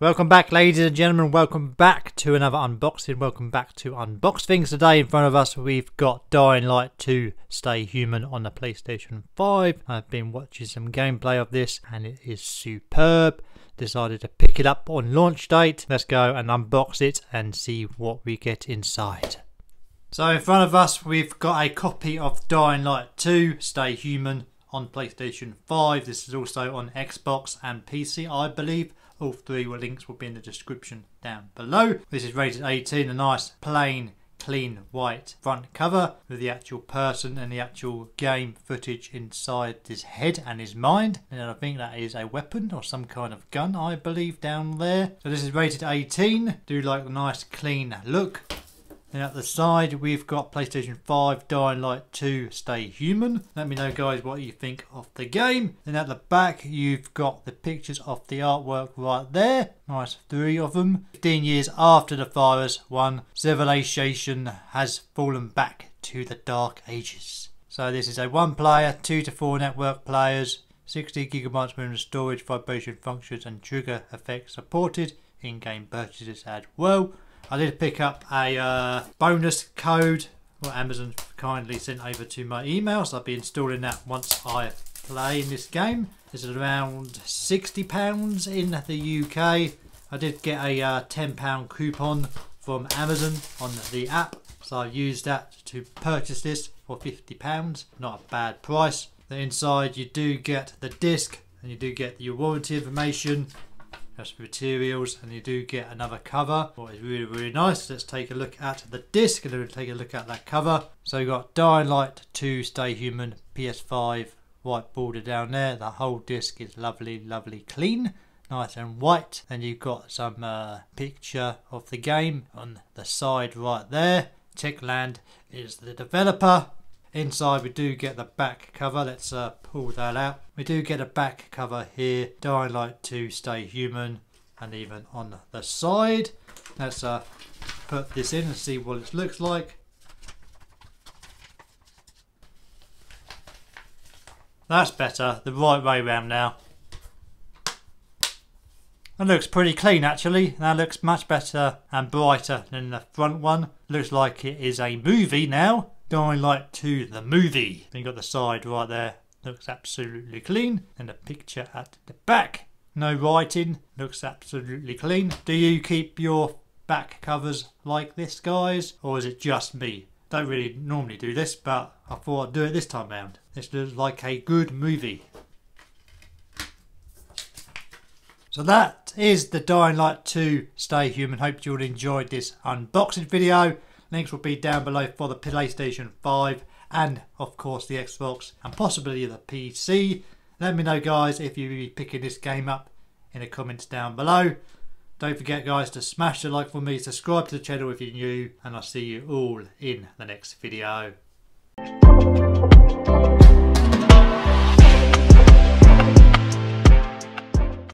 Welcome back, ladies and gentlemen. Welcome back to another unboxing. Welcome back to Unbox Things. Today, in front of us, we've got Dying Light 2 Stay Human on the PlayStation 5. I've been watching some gameplay of this and it is superb. Decided to pick it up on launch date. Let's go and unbox it and see what we get inside. So, in front of us, we've got a copy of Dying Light 2 Stay Human on PlayStation 5. This is also on Xbox and PC, I believe. All three links will be in the description down below. This is rated 18, a nice plain clean white front cover with the actual person and the actual game footage inside his head and his mind. And I think that is a weapon or some kind of gun, I believe, down there. So this is rated 18. Do like the nice clean look. And at the side, we've got PlayStation 5 Dying Light 2 Stay Human. Let me know, guys, what you think of the game. Then at the back, you've got the pictures of the artwork right there. Nice, three of them. 15 years after the virus, one civilization has fallen back to the dark ages. So this is a one player, two to four network players, 60 gigabytes minimum storage, vibration functions and trigger effects supported. In-game purchases as well. I did pick up a uh, bonus code what Amazon kindly sent over to my email, so I'll be installing that once I play in this game. This is around £60 in the UK. I did get a uh, £10 coupon from Amazon on the app, so I used that to purchase this for £50. Not a bad price. The inside you do get the disc and you do get your warranty information has materials and you do get another cover. What is really really nice let's take a look at the disc and then we'll take a look at that cover. So you've got Dying Light 2 Stay Human PS5 white border down there. The whole disc is lovely lovely clean nice and white. And you've got some uh, picture of the game on the side right there. Techland is the developer Inside we do get the back cover. Let's uh, pull that out. We do get a back cover here. Dying Light 2 Stay Human. And even on the side. Let's uh, put this in and see what it looks like. That's better. The right way round now. That looks pretty clean actually. That looks much better and brighter than the front one. Looks like it is a movie now. Dying Light 2, the movie. Then you got the side right there. Looks absolutely clean. And the picture at the back. No writing. Looks absolutely clean. Do you keep your back covers like this, guys? Or is it just me? Don't really normally do this, but I thought I'd do it this time round. This looks like a good movie. So that is the Dying Light 2 Stay Human. Hope you all enjoyed this unboxing video. Links will be down below for the PlayStation 5 and of course the Xbox and possibly the PC. Let me know guys if you'll be picking this game up in the comments down below. Don't forget guys to smash the like for me, subscribe to the channel if you're new and I'll see you all in the next video.